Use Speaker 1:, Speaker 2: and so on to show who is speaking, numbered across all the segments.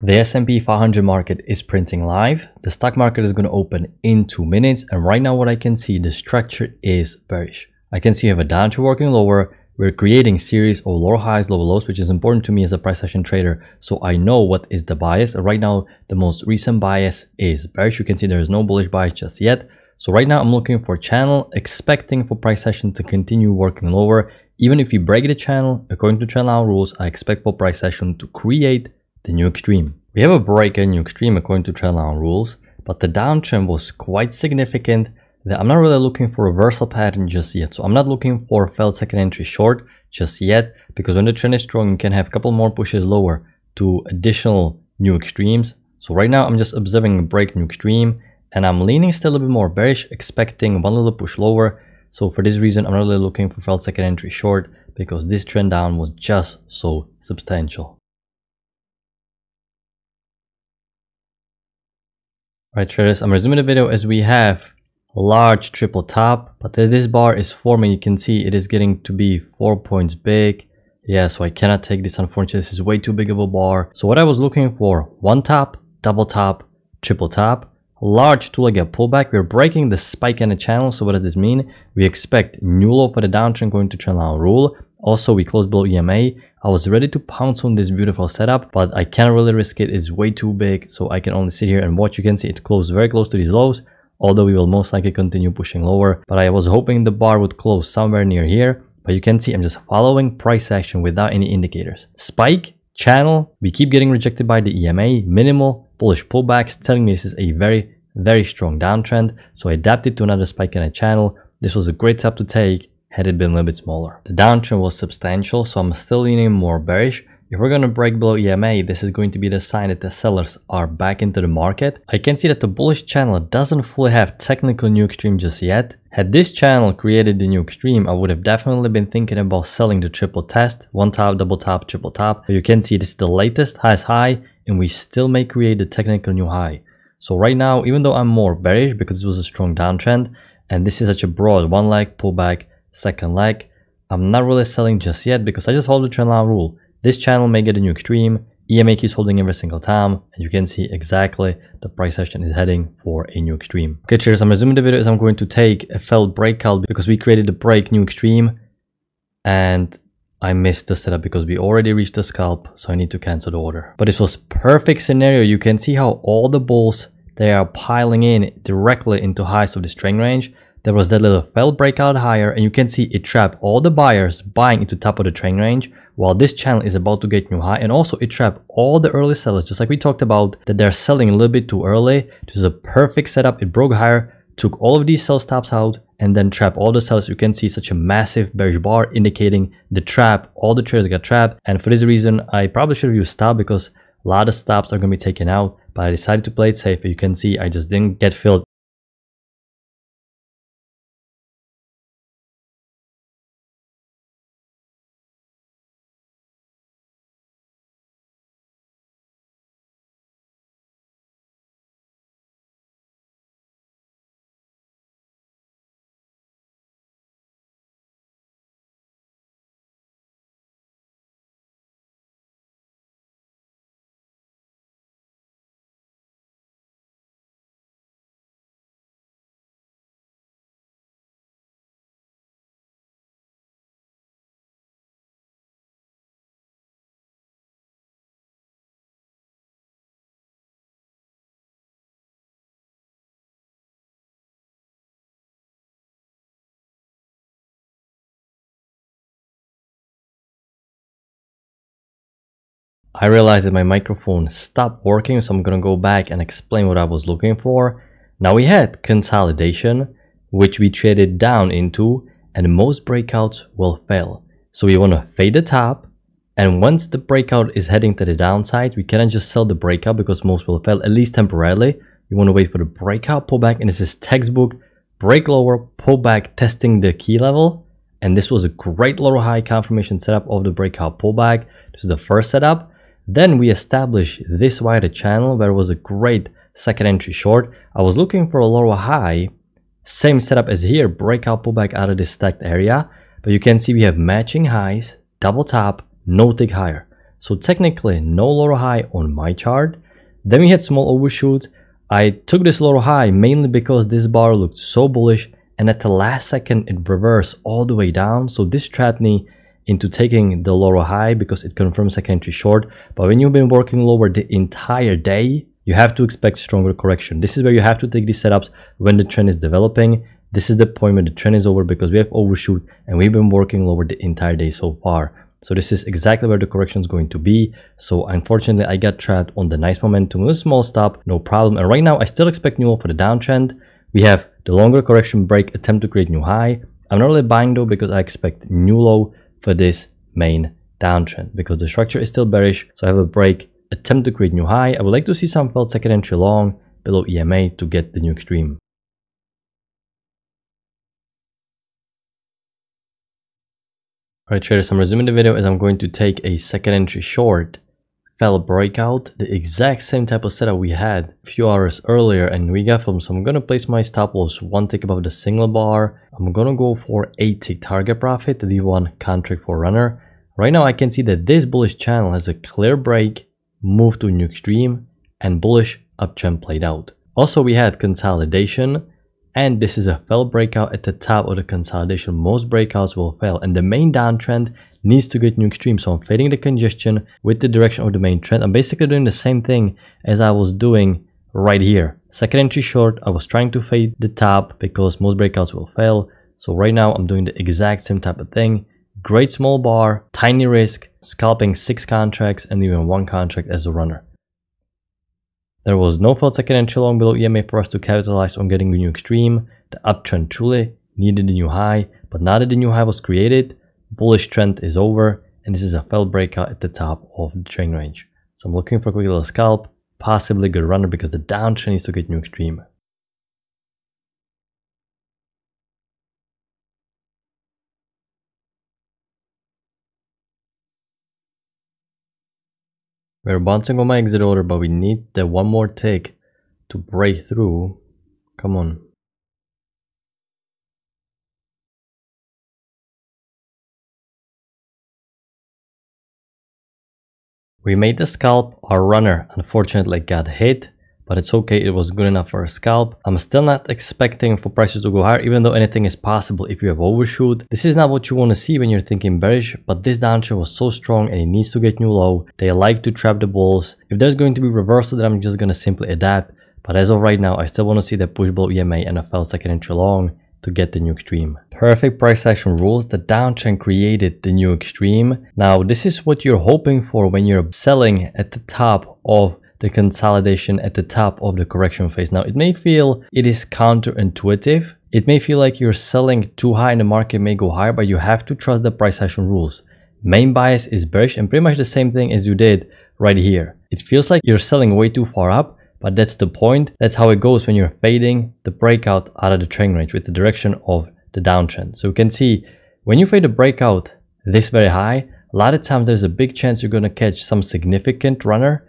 Speaker 1: The S&P 500 market is printing live. The stock market is going to open in two minutes. And right now what I can see, the structure is bearish. I can see you have a downtrend working lower. We're creating series of lower highs, lower lows, which is important to me as a price action trader. So I know what is the bias. Right now, the most recent bias is bearish. You can see there is no bullish bias just yet. So right now I'm looking for channel, expecting for price action to continue working lower. Even if we break the channel, according to channel rules, I expect for price action to create the new extreme. We have a break and new extreme according to trendline rules, but the downtrend was quite significant that I'm not really looking for a reversal pattern just yet. So I'm not looking for a failed second entry short just yet, because when the trend is strong, you can have a couple more pushes lower to additional new extremes. So right now I'm just observing a break new extreme and I'm leaning still a bit more bearish, expecting one little push lower. So for this reason, I'm not really looking for failed second entry short because this trend down was just so substantial. Right traders, I'm resuming the video as we have a large triple top, but this bar is forming. You can see it is getting to be four points big. Yeah, so I cannot take this unfortunately. This is way too big of a bar. So what I was looking for, one top, double top, triple top, large two-legged pullback. We're breaking the spike in the channel. So what does this mean? We expect new low for the downtrend going to trendline rule. Also, we closed below EMA. I was ready to pounce on this beautiful setup, but I can't really risk it. It's way too big, so I can only sit here and watch. You can see it closed very close to these lows, although we will most likely continue pushing lower. But I was hoping the bar would close somewhere near here, but you can see I'm just following price action without any indicators. Spike, channel, we keep getting rejected by the EMA, minimal, bullish pullbacks, telling me this is a very, very strong downtrend. So I adapted to another spike in a channel. This was a great step to take had it been a little bit smaller. The downtrend was substantial, so I'm still leaning more bearish. If we're going to break below EMA, this is going to be the sign that the sellers are back into the market. I can see that the bullish channel doesn't fully have technical new extreme just yet. Had this channel created the new extreme, I would have definitely been thinking about selling the triple test, one top, double top, triple top. But you can see this is the latest highest high, and we still may create the technical new high. So right now, even though I'm more bearish because it was a strong downtrend, and this is such a broad one leg pullback, second leg. I'm not really selling just yet because I just hold the trendline rule. This channel may get a new extreme. EMA keeps holding every single time and you can see exactly the price action is heading for a new extreme. Okay cheers, I'm resuming the video as I'm going to take a failed breakout because we created a break new extreme and I missed the setup because we already reached the scalp so I need to cancel the order. But this was perfect scenario. You can see how all the bulls they are piling in directly into highs of this trend range there was that little fell breakout higher and you can see it trapped all the buyers buying into top of the trend range while this channel is about to get new high and also it trapped all the early sellers just like we talked about that they're selling a little bit too early. This is a perfect setup. It broke higher took all of these sell stops out and then trap all the sellers. You can see such a massive bearish bar indicating the trap all the traders got trapped and for this reason i probably should have used stop because a lot of stops are going to be taken out but i decided to play it safe you can see i just didn't get filled I realized that my microphone stopped working, so I'm gonna go back and explain what I was looking for. Now we had consolidation, which we traded down into, and most breakouts will fail. So we wanna fade the top, and once the breakout is heading to the downside, we cannot just sell the breakout because most will fail, at least temporarily. You wanna wait for the breakout pullback, and this is textbook, break lower, pullback, testing the key level. And this was a great lower high confirmation setup of the breakout pullback. This is the first setup. Then we established this wider channel where was a great second entry short. I was looking for a lower high, same setup as here, breakout pullback out of this stacked area. But you can see we have matching highs, double top, no tick higher. So technically no lower high on my chart. Then we had small overshoot. I took this lower high mainly because this bar looked so bullish and at the last second it reversed all the way down. So this me into taking the lower high because it confirms second entry short. But when you've been working lower the entire day, you have to expect stronger correction. This is where you have to take these setups when the trend is developing. This is the point when the trend is over because we have overshoot and we've been working lower the entire day so far. So this is exactly where the correction is going to be. So unfortunately, I got trapped on the nice momentum with a small stop, no problem. And right now, I still expect new low for the downtrend. We have the longer correction break attempt to create new high. I'm not really buying though because I expect new low for this main downtrend because the structure is still bearish. So I have a break attempt to create new high. I would like to see some failed second entry long below EMA to get the new extreme. Alright traders, I'm resuming the video as I'm going to take a second entry short fell breakout, the exact same type of setup we had a few hours earlier and we got from. So I'm gonna place my stop loss one tick above the single bar. I'm gonna go for 8 tick target profit, the one contract for runner. Right now I can see that this bullish channel has a clear break, move to new extreme, and bullish uptrend played out. Also we had consolidation and this is a fail breakout at the top of the consolidation. Most breakouts will fail and the main downtrend needs to get new extreme. So I'm fading the congestion with the direction of the main trend. I'm basically doing the same thing as I was doing right here. Second entry short, I was trying to fade the top because most breakouts will fail. So right now I'm doing the exact same type of thing. Great small bar, tiny risk, scalping six contracts and even one contract as a runner. There was no failed second entry long below EMA for us to capitalize on getting the new extreme. The uptrend truly needed a new high, but now that the new high was created, bullish trend is over, and this is a failed breakout at the top of the trend range. So I'm looking for a quick little scalp, possibly good runner because the downtrend needs to get new extreme. We're bouncing on my exit order, but we need the one more tick to break through. Come on. We made the scalp, our runner unfortunately got hit, but it's okay, it was good enough for a scalp. I'm still not expecting for prices to go higher, even though anything is possible if you have overshoot. This is not what you want to see when you're thinking bearish, but this downtrend was so strong and it needs to get new low. They like to trap the bulls. If there's going to be reversal, then I'm just going to simply adapt. But as of right now, I still want to see that push below EMA and a second entry long to get the new extreme. Perfect price action rules, the downtrend created the new extreme. Now, this is what you're hoping for when you're selling at the top of the consolidation at the top of the correction phase. Now, it may feel it is counterintuitive. It may feel like you're selling too high and the market may go higher, but you have to trust the price action rules. Main bias is bearish and pretty much the same thing as you did right here. It feels like you're selling way too far up, but that's the point. That's how it goes when you're fading the breakout out of the trend range with the direction of the downtrend. So you can see when you fade a breakout this very high, a lot of times there's a big chance you're going to catch some significant runner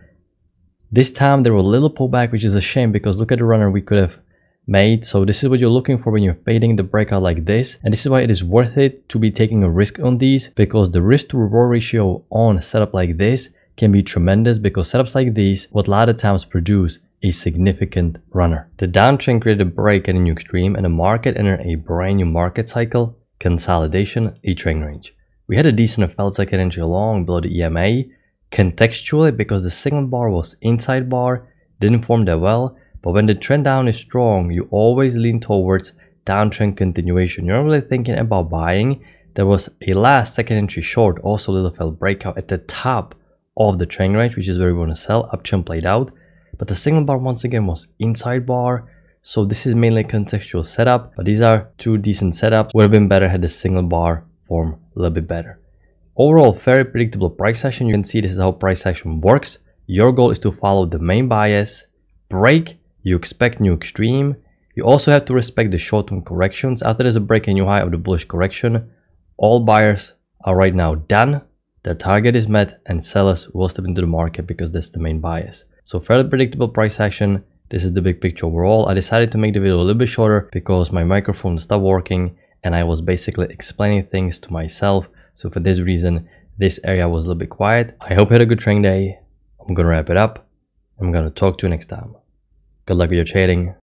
Speaker 1: this time there were a little pullback, which is a shame because look at the runner we could have made. So this is what you're looking for when you're fading the breakout like this. And this is why it is worth it to be taking a risk on these because the risk to reward ratio on a setup like this can be tremendous because setups like these would a lot of times produce a significant runner. The downtrend created a break at a new extreme and the market entered a brand new market cycle, consolidation, a trend range. We had a decent felt second entry along below the EMA Contextually, because the signal bar was inside bar, didn't form that well, but when the trend down is strong, you always lean towards downtrend continuation. You're not really thinking about buying. There was a last second entry short, also a little fell breakout at the top of the trend range, which is where we want to sell. Uptrend played out, but the signal bar once again was inside bar. So this is mainly contextual setup, but these are two decent setups. Would have been better had the signal bar form a little bit better. Overall, very predictable price action. You can see this is how price action works. Your goal is to follow the main bias, break, you expect new extreme. You also have to respect the short-term corrections. After there's a break and new high of the bullish correction, all buyers are right now done. Their target is met and sellers will step into the market because that's the main bias. So fairly predictable price action. This is the big picture overall. I decided to make the video a little bit shorter because my microphone stopped working and I was basically explaining things to myself so for this reason, this area was a little bit quiet. I hope you had a good trading day. I'm gonna wrap it up. I'm gonna talk to you next time. Good luck with your trading.